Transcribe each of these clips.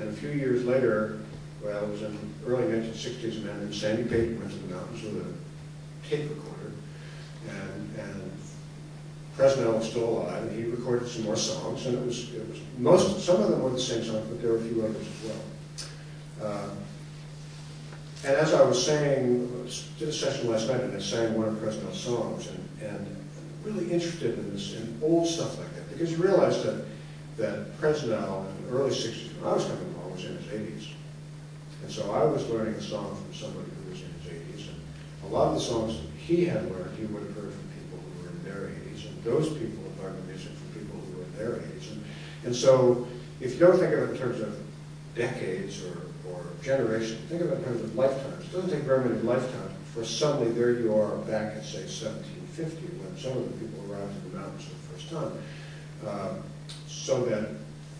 And a few years later, well, it was in the early 1960s, a man named Sandy Paton went to the mountains with a tape recorder. And, and Presnell was still alive, and he recorded some more songs, and it was, it was most, some of them were the same songs, but there were a few others as well. Uh, and as I was saying, did a session last night, and I sang one of Presnell's songs, and, and really interested in this, in old stuff like that, because you realize that, that Presnell in the early 60s, when I was coming along, was in his 80s. And so I was learning a song from somebody who was in his 80s, and a lot of the songs that he had learned, he would have heard from people who were in their 80s, and those people had learned the music from people who were in their 80s. And, and so if you don't think of it in terms of decades or, or generations, think of it in terms of lifetimes. It doesn't take very many lifetimes for suddenly there you are back at, say, 1750, when some of the people arrived in the mountains for the first time. Uh, so that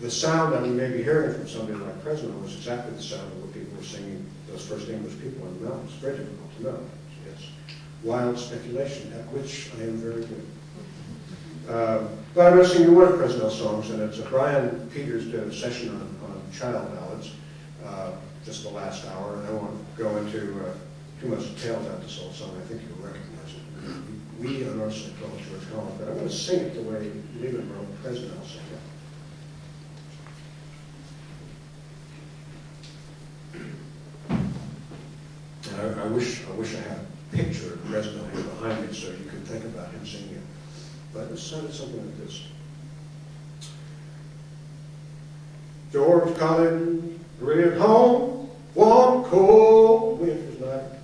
the sound that we may be hearing from somebody like Presnell was exactly the sound of what people were singing, those first English people in the mountains. Very difficult to know. It's wild speculation, at which I am very good. Uh, but I'm going to sing you one of Presnell's songs, and it's a Brian Peters did a session on, on child ballads uh, just the last hour, and I won't go into uh, too much detail about this old song. I think you'll recognize it. We on our side call George Collins, but I'm going to sing it the way wrote Presnell sang it. And I, I wish I wish I had a picture of here behind me so you could think about him singing it. But it sounded something like this. George Collins rid home one cold winter's night.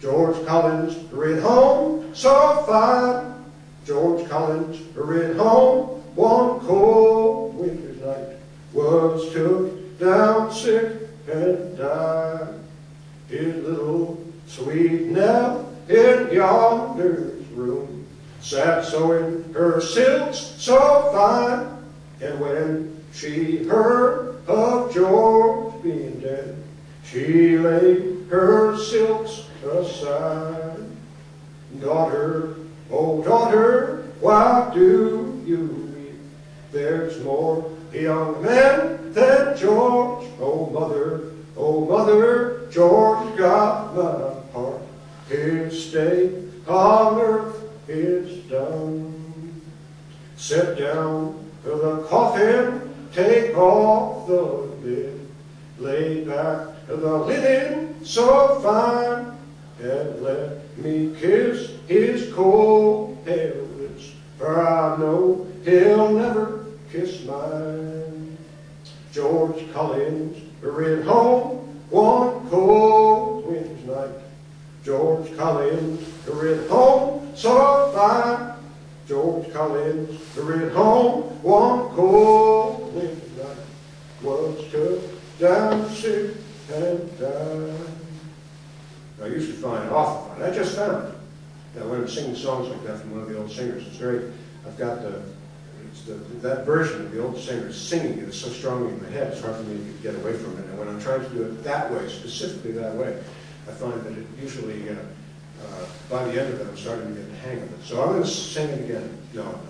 George Collins rid home so fine. George Collins rid home one cold winter's night. Was took down sick and died. His little sweet Nell in yonder's room sat sewing her silks so fine. And when she heard of George being dead, she laid her silks aside. Daughter, oh daughter, why do you weep? There's more young men than George. Oh mother, oh mother, George got heart. His stay on earth is done. Sit down to the coffin, take off the lid, lay back the linen so fine, and let me kiss his cold pale lips, for I know he'll never kiss mine. George Collins rid home one cold. George Collins rid home so fine. George Collins rid home one cold night. Was took down sick and died. I usually find it awful. I just found it. That when I'm singing songs like that from one of the old singers, it's very, I've got the, the, that version of the old singer singing it is so strongly in my head, it's hard for me to get away from it. And when I'm trying to do it that way, specifically that way, I find that it usually, uh, uh, by the end of it, I'm starting to get the hang of it. So I'm going to sing it again. No.